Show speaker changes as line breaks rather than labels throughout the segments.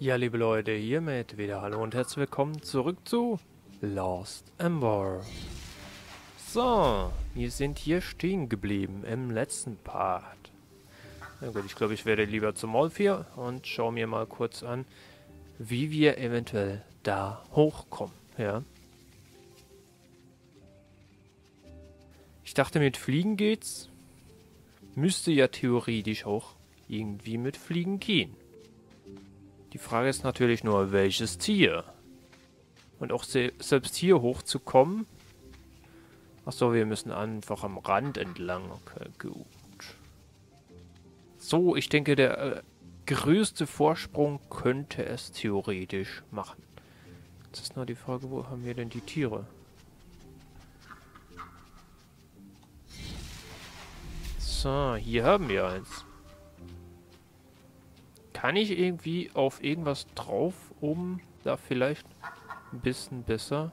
Ja, liebe Leute, hiermit wieder hallo und herzlich willkommen zurück zu Lost Ember. So, wir sind hier stehen geblieben im letzten Part. Na gut, ich glaube, ich werde lieber zum Molfir und schaue mir mal kurz an, wie wir eventuell da hochkommen, ja. Ich dachte, mit Fliegen geht's. Müsste ja theoretisch auch irgendwie mit Fliegen gehen. Die Frage ist natürlich nur, welches Tier? Und auch se selbst hier hochzukommen. Achso, wir müssen einfach am Rand entlang. Okay, gut. So, ich denke, der äh, größte Vorsprung könnte es theoretisch machen. Jetzt ist nur die Frage, wo haben wir denn die Tiere? So, hier haben wir eins. Kann ich irgendwie auf irgendwas drauf, um da vielleicht ein bisschen besser...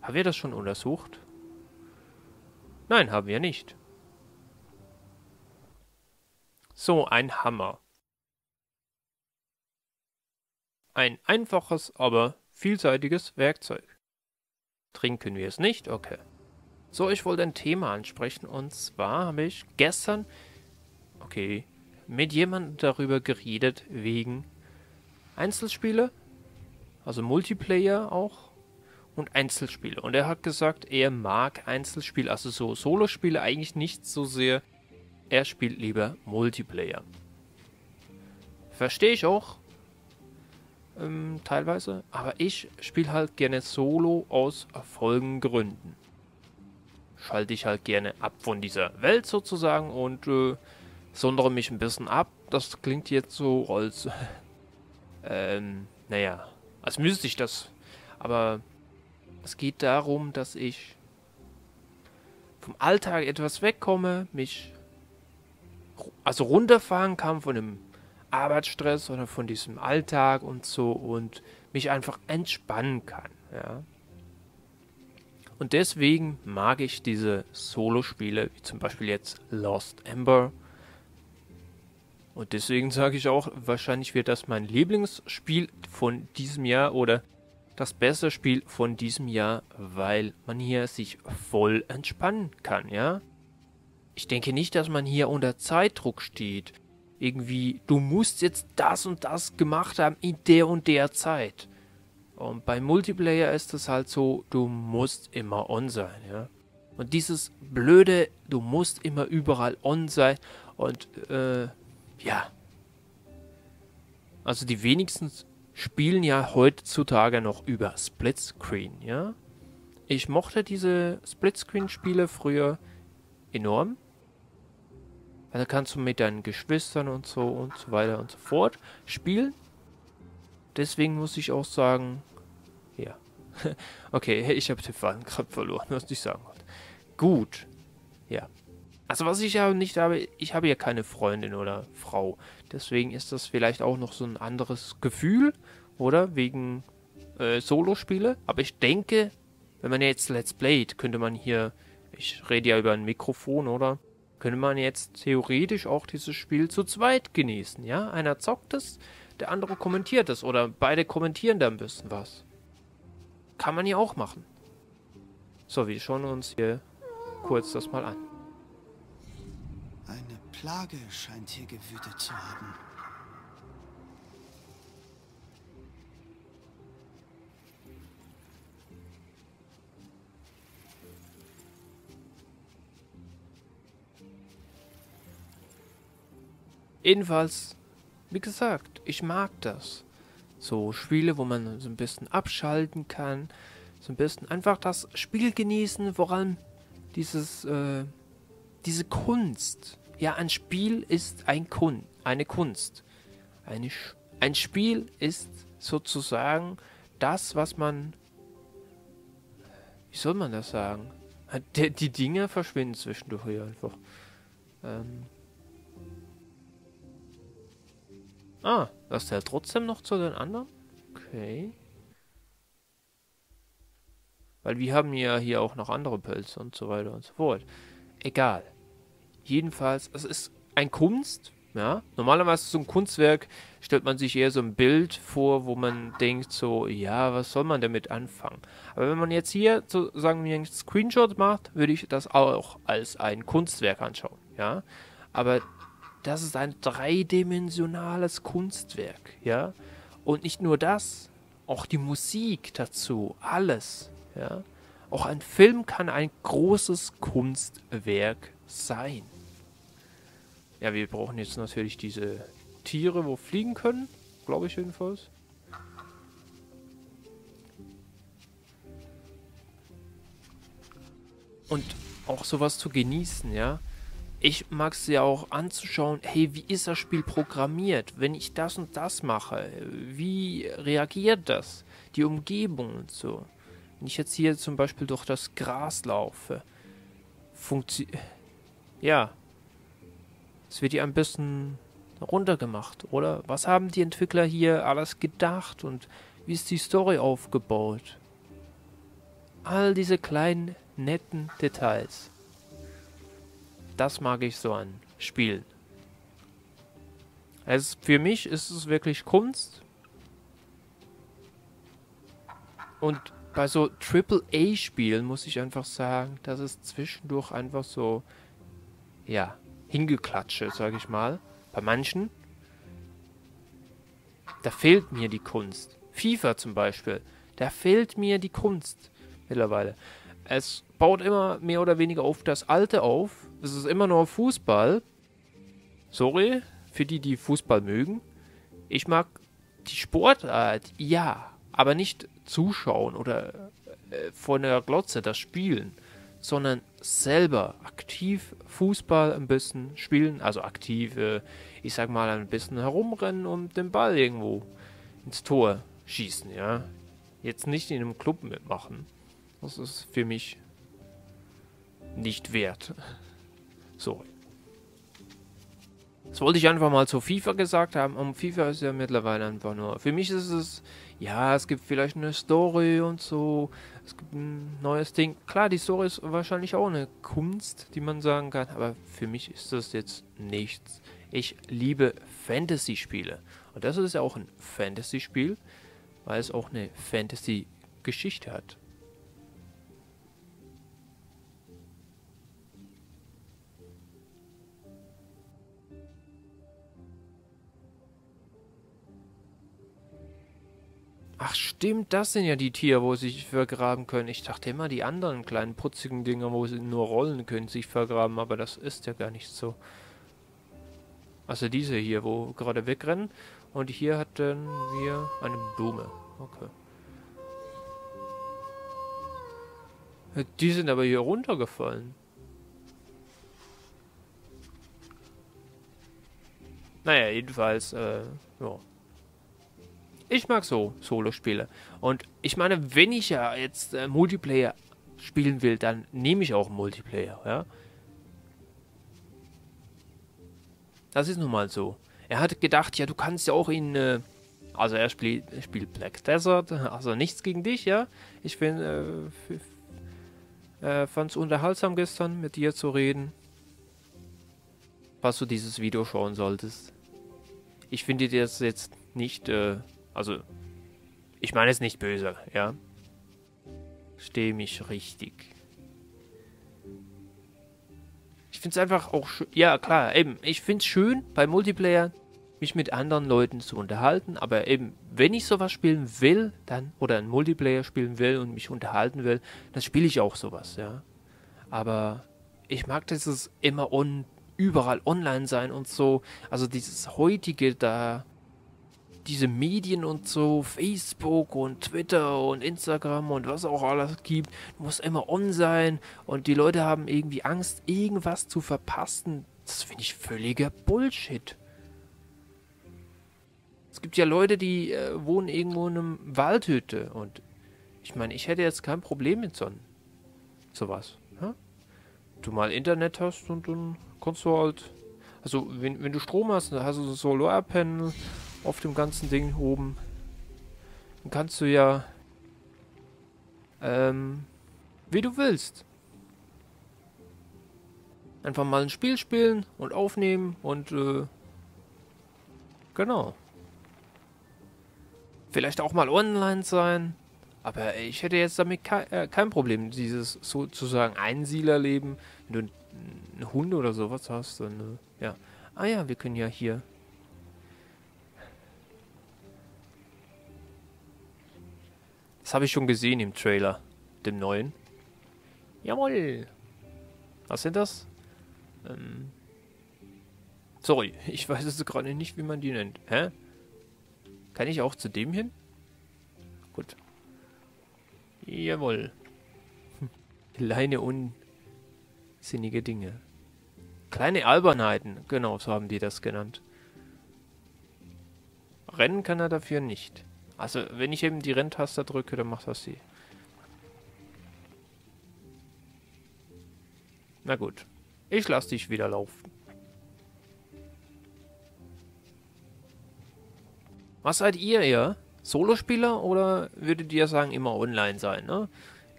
Haben wir das schon untersucht? Nein, haben wir nicht. So, ein Hammer. Ein einfaches, aber vielseitiges Werkzeug. Trinken wir es nicht? Okay. So, ich wollte ein Thema ansprechen und zwar habe ich gestern, okay, mit jemandem darüber geredet, wegen Einzelspiele, also Multiplayer auch und Einzelspiele. Und er hat gesagt, er mag Einzelspiele, also so Solospiele eigentlich nicht so sehr. Er spielt lieber Multiplayer. Verstehe ich auch. Ähm, teilweise. Aber ich spiele halt gerne Solo aus folgenden Gründen. Schalte ich halt gerne ab von dieser Welt sozusagen und äh, sondere mich ein bisschen ab. Das klingt jetzt so als, ähm, naja, als müsste ich das. Aber es geht darum, dass ich vom Alltag etwas wegkomme, mich also runterfahren kann von dem Arbeitsstress oder von diesem Alltag und so und mich einfach entspannen kann, ja. Und deswegen mag ich diese Solo-Spiele, wie zum Beispiel jetzt Lost Ember, und deswegen sage ich auch, wahrscheinlich wird das mein Lieblingsspiel von diesem Jahr oder das beste Spiel von diesem Jahr, weil man hier sich voll entspannen kann, ja? Ich denke nicht, dass man hier unter Zeitdruck steht. Irgendwie, du musst jetzt das und das gemacht haben in der und der Zeit. Und beim Multiplayer ist es halt so, du musst immer on sein, ja? Und dieses blöde, du musst immer überall on sein und äh, ja. Also die wenigsten spielen ja heutzutage noch über Splitscreen, ja. Ich mochte diese Splitscreen-Spiele früher enorm. Also kannst du mit deinen Geschwistern und so und so weiter und so fort spielen. Deswegen muss ich auch sagen, ja. okay, ich habe den Faden gerade verloren, was ich sagen wollte. Gut. Ja. Also was ich ja nicht habe, ich habe ja keine Freundin oder Frau. Deswegen ist das vielleicht auch noch so ein anderes Gefühl, oder? Wegen äh, Solo-Spiele. Aber ich denke, wenn man jetzt Let's Playt, könnte man hier, ich rede ja über ein Mikrofon, oder? Könnte man jetzt theoretisch auch dieses Spiel zu zweit genießen, ja? Einer zockt es, der andere kommentiert es, oder beide kommentieren da ein bisschen was. Kann man ja auch machen. So, wir schauen uns hier kurz das mal an.
Plage scheint hier gewütet zu haben.
Jedenfalls, wie gesagt, ich mag das. So Spiele, wo man so ein bisschen abschalten kann, so ein bisschen einfach das Spiel genießen, vor allem dieses, äh, diese Kunst, ja, ein Spiel ist ein Kun eine Kunst. Eine, ein Spiel ist sozusagen das, was man. Wie soll man das sagen? Die, die Dinge verschwinden zwischendurch hier einfach. Ähm. Ah, das zählt trotzdem noch zu den anderen? Okay. Weil wir haben ja hier auch noch andere Pilze und so weiter und so fort. Egal. Jedenfalls, es ist ein Kunst, Ja, normalerweise so ein Kunstwerk stellt man sich eher so ein Bild vor, wo man denkt so, ja, was soll man damit anfangen? Aber wenn man jetzt hier so sagen wir einen Screenshot macht, würde ich das auch als ein Kunstwerk anschauen, ja? Aber das ist ein dreidimensionales Kunstwerk, ja? Und nicht nur das, auch die Musik dazu, alles, ja? Auch ein Film kann ein großes Kunstwerk sein. Ja, wir brauchen jetzt natürlich diese Tiere, wo fliegen können. Glaube ich jedenfalls. Und auch sowas zu genießen, ja. Ich mag es ja auch anzuschauen, hey, wie ist das Spiel programmiert? Wenn ich das und das mache, wie reagiert das? Die Umgebung und so. Wenn ich jetzt hier zum Beispiel durch das Gras laufe, funktioniert... Ja, es wird ja ein bisschen runtergemacht, oder? Was haben die Entwickler hier alles gedacht und wie ist die Story aufgebaut? All diese kleinen, netten Details. Das mag ich so an Spielen. Also für mich ist es wirklich Kunst. Und bei so AAA-Spielen muss ich einfach sagen, dass es zwischendurch einfach so, ja, Hingeklatsche, sage ich mal. Bei manchen. Da fehlt mir die Kunst. FIFA zum Beispiel. Da fehlt mir die Kunst mittlerweile. Es baut immer mehr oder weniger auf das Alte auf. Es ist immer nur Fußball. Sorry, für die, die Fußball mögen. Ich mag die Sportart, ja, aber nicht zuschauen oder äh, vor der Glotze das Spielen sondern selber aktiv Fußball ein bisschen spielen, also aktiv, äh, ich sag mal, ein bisschen herumrennen und den Ball irgendwo ins Tor schießen, ja. Jetzt nicht in einem Club mitmachen. Das ist für mich nicht wert. Sorry. Das wollte ich einfach mal zu FIFA gesagt haben. Und FIFA ist ja mittlerweile einfach nur. Für mich ist es, ja, es gibt vielleicht eine Story und so. Es gibt ein neues Ding. Klar, die Story ist wahrscheinlich auch eine Kunst, die man sagen kann. Aber für mich ist das jetzt nichts. Ich liebe Fantasy-Spiele. Und das ist ja auch ein Fantasy-Spiel, weil es auch eine Fantasy-Geschichte hat. Ach stimmt, das sind ja die Tiere, wo sie sich vergraben können. Ich dachte immer, die anderen kleinen putzigen Dinger, wo sie nur rollen können, sich vergraben, aber das ist ja gar nicht so. Also diese hier, wo gerade wegrennen. Und hier hatten wir eine Blume. Okay. Die sind aber hier runtergefallen. Naja, jedenfalls, äh, ja. Ich mag so Solo-Spiele. Und ich meine, wenn ich ja jetzt äh, Multiplayer spielen will, dann nehme ich auch Multiplayer, ja. Das ist nun mal so. Er hat gedacht, ja, du kannst ja auch in, äh, also er spielt, Black Desert, also nichts gegen dich, ja. Ich bin, äh, äh, fand es unterhaltsam gestern mit dir zu reden. Was du dieses Video schauen solltest. Ich finde das jetzt nicht, äh, also, ich meine es nicht böse, ja. Stehe mich richtig. Ich finde es einfach auch schön. Ja, klar, eben. Ich finde es schön, bei Multiplayer mich mit anderen Leuten zu unterhalten. Aber eben, wenn ich sowas spielen will, dann, oder ein Multiplayer spielen will und mich unterhalten will, dann spiele ich auch sowas, ja. Aber ich mag dieses immer on, überall online sein und so. Also dieses heutige da diese Medien und so, Facebook und Twitter und Instagram und was auch alles gibt, muss immer on sein und die Leute haben irgendwie Angst, irgendwas zu verpassen. Das finde ich völliger Bullshit. Es gibt ja Leute, die äh, wohnen irgendwo in einem Waldhütte und ich meine, ich hätte jetzt kein Problem mit so sowas. Ja? Du mal Internet hast und dann kannst du halt, also wenn, wenn du Strom hast, dann hast du so Solarpanel auf dem ganzen Ding oben. Dann kannst du ja ähm, wie du willst. Einfach mal ein Spiel spielen und aufnehmen und äh, Genau. Vielleicht auch mal online sein. Aber ich hätte jetzt damit ke äh, kein Problem, dieses sozusagen Einsiedlerleben. Wenn du einen Hund oder sowas hast, dann, äh, ja. Ah ja, wir können ja hier... Das habe ich schon gesehen im Trailer, dem neuen. Jawohl. Was sind das? Ähm, sorry, ich weiß es gerade nicht, wie man die nennt. Hä? Kann ich auch zu dem hin? Gut. Jawohl. Kleine unsinnige Dinge. Kleine Albernheiten, genau, so haben die das genannt. Rennen kann er dafür nicht. Also, wenn ich eben die Renntaste drücke, dann macht das sie. Na gut. Ich lasse dich wieder laufen. Was seid ihr eher? Solospieler oder würdet ihr sagen, immer online sein, ne?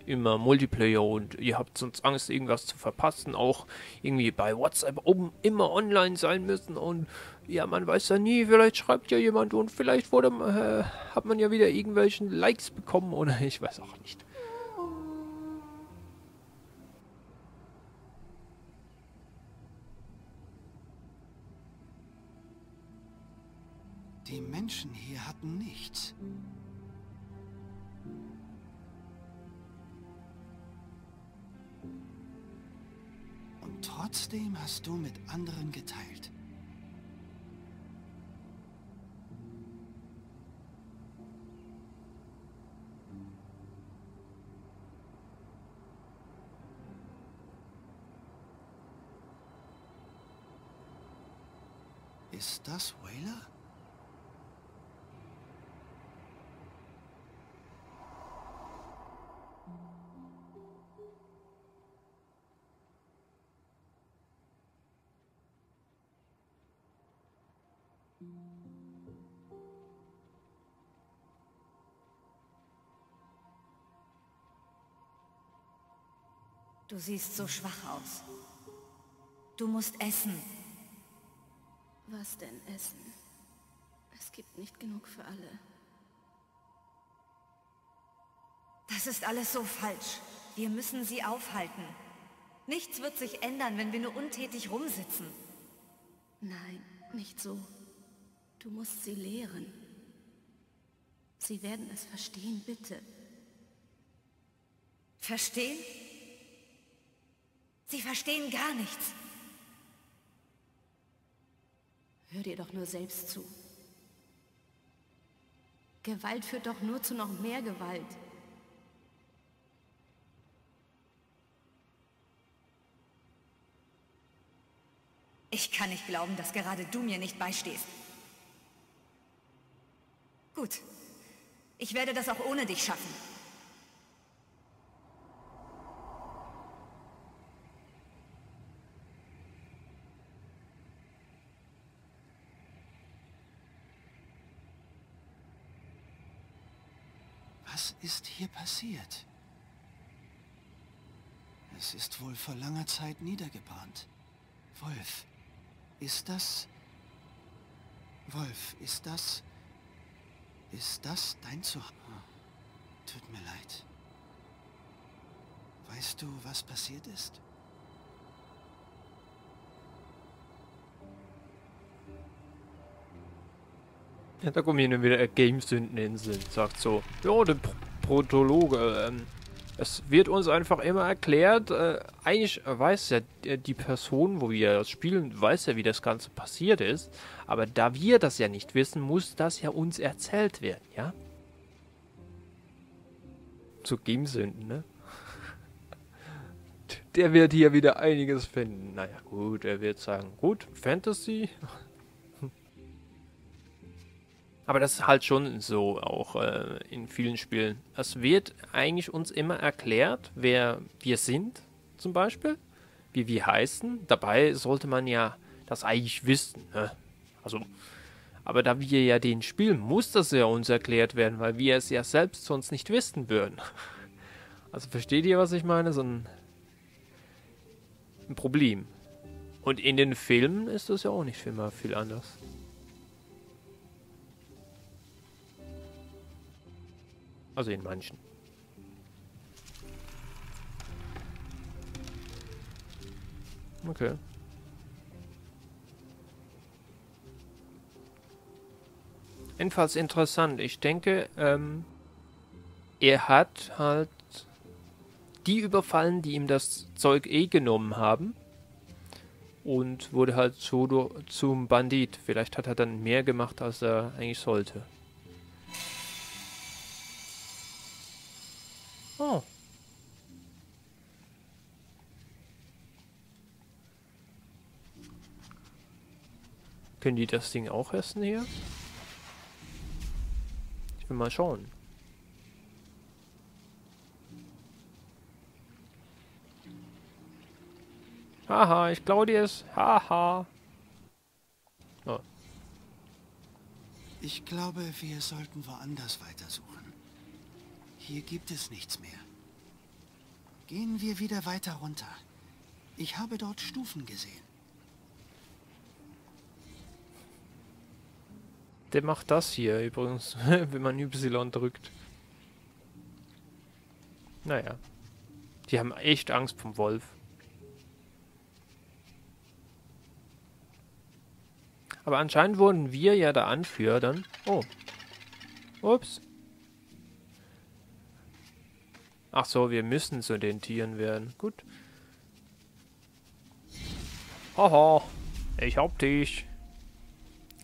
Immer Multiplayer und ihr habt sonst Angst, irgendwas zu verpassen, auch irgendwie bei WhatsApp oben immer online sein müssen und ja, man weiß ja nie, vielleicht schreibt ja jemand und vielleicht wurde, äh, hat man ja wieder irgendwelchen Likes bekommen oder ich weiß auch nicht.
Die Menschen hier hatten nichts. Und trotzdem hast du mit anderen geteilt. Ist das Whaler?
Du siehst so schwach aus. Du musst essen.
Was denn essen? Es gibt nicht genug für alle.
Das ist alles so falsch. Wir müssen sie aufhalten. Nichts wird sich ändern, wenn wir nur untätig rumsitzen.
Nein, nicht so. Du musst sie lehren. Sie werden es verstehen, bitte.
Verstehen? Sie verstehen gar nichts.
Hör dir doch nur selbst zu. Gewalt führt doch nur zu noch mehr Gewalt.
Ich kann nicht glauben, dass gerade du mir nicht beistehst. Gut. Ich werde das auch ohne dich schaffen.
Was ist hier passiert? Es ist wohl vor langer Zeit niedergebrannt. Wolf, ist das... Wolf, ist das... Ist das dein Zuhause? Tut mir leid. Weißt du, was passiert ist?
Da kommen hier wieder Game-Sündeninsel. Sagt so, ja, der Pro Protologe, ähm, es wird uns einfach immer erklärt, äh, eigentlich weiß ja die Person, wo wir das spielen, weiß ja, wie das Ganze passiert ist, aber da wir das ja nicht wissen, muss das ja uns erzählt werden, ja? Zu Game-Sünden, ne? Der wird hier wieder einiges finden. Naja, gut, er wird sagen, gut, Fantasy, aber das ist halt schon so auch äh, in vielen Spielen. Es wird eigentlich uns immer erklärt, wer wir sind, zum Beispiel, wie wir heißen. Dabei sollte man ja das eigentlich wissen. Ne? Also, aber da wir ja den spielen, muss das ja uns erklärt werden, weil wir es ja selbst sonst nicht wissen würden. Also versteht ihr, was ich meine? So ein, ein Problem. Und in den Filmen ist das ja auch nicht immer viel anders. Also in manchen. Okay. Jedenfalls interessant. Ich denke, ähm, er hat halt die überfallen, die ihm das Zeug eh genommen haben. Und wurde halt so zum Bandit. Vielleicht hat er dann mehr gemacht, als er eigentlich sollte. Oh. Können die das Ding auch essen hier? Ich will mal schauen. Haha, ich glaube dir es. Haha.
Oh. Ich glaube, wir sollten woanders weitersuchen. Hier gibt es nichts mehr. Gehen wir wieder weiter runter. Ich habe dort Stufen gesehen.
Der macht das hier übrigens, wenn man Y drückt. Naja. Die haben echt Angst vom Wolf. Aber anscheinend wurden wir ja der Anführer dann. Oh. Ups. Ach so, wir müssen zu den Tieren werden. Gut. Haha. Ich hab dich.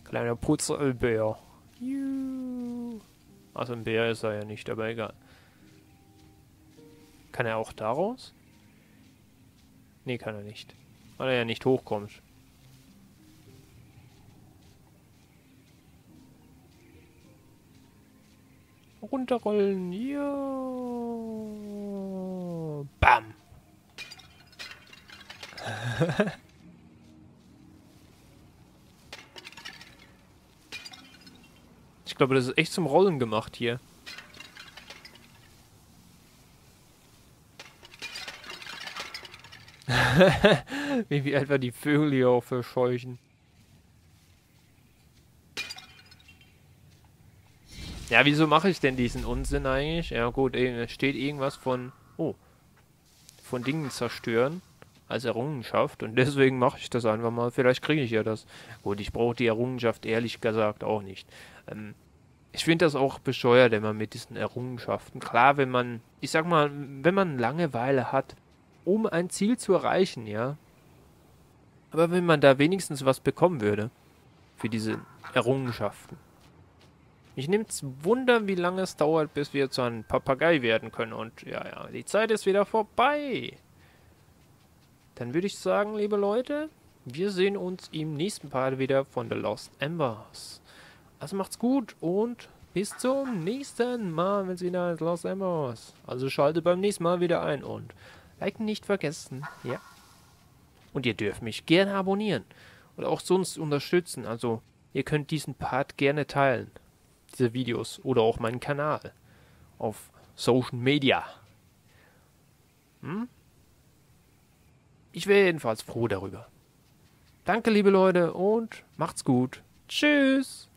Kleiner Putzelbär. Also ein Bär ist er ja nicht, aber egal. Kann er auch daraus? Nee, kann er nicht. Weil er ja nicht hochkommt. Runterrollen. Ja. Bam. ich glaube, das ist echt zum Rollen gemacht hier. Wie wir etwa die Vögel hier auch verscheuchen. Ja, wieso mache ich denn diesen Unsinn eigentlich? Ja gut, es steht irgendwas von... Oh. Von Dingen zerstören. Als Errungenschaft. Und deswegen mache ich das einfach mal. Vielleicht kriege ich ja das. Gut, ich brauche die Errungenschaft ehrlich gesagt auch nicht. Ähm, ich finde das auch bescheuert, wenn man mit diesen Errungenschaften... Klar, wenn man... Ich sag mal, wenn man Langeweile hat, um ein Ziel zu erreichen, ja. Aber wenn man da wenigstens was bekommen würde. Für diese Errungenschaften. Ich nehme es Wunder, wie lange es dauert, bis wir zu einem Papagei werden können. Und ja, ja, die Zeit ist wieder vorbei. Dann würde ich sagen, liebe Leute, wir sehen uns im nächsten Part wieder von The Lost Embers. Also macht's gut und bis zum nächsten Mal, wenn es wieder heißt Lost Embers. Also schaltet beim nächsten Mal wieder ein und liken nicht vergessen, ja. Und ihr dürft mich gerne abonnieren oder auch sonst unterstützen. Also ihr könnt diesen Part gerne teilen diese Videos oder auch meinen Kanal auf Social Media. Hm? Ich wäre jedenfalls froh darüber. Danke, liebe Leute, und macht's gut. Tschüss.